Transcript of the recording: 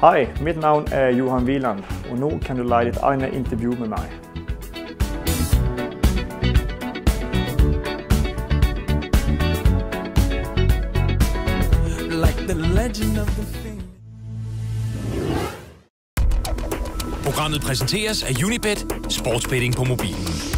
Hej, mit navn er Johan Wieland, og nu kan du lege dit egne interview med mig. like the legend of the Phoenix. Programmet præsenteres af Unibet, sportsbetting på mobilen.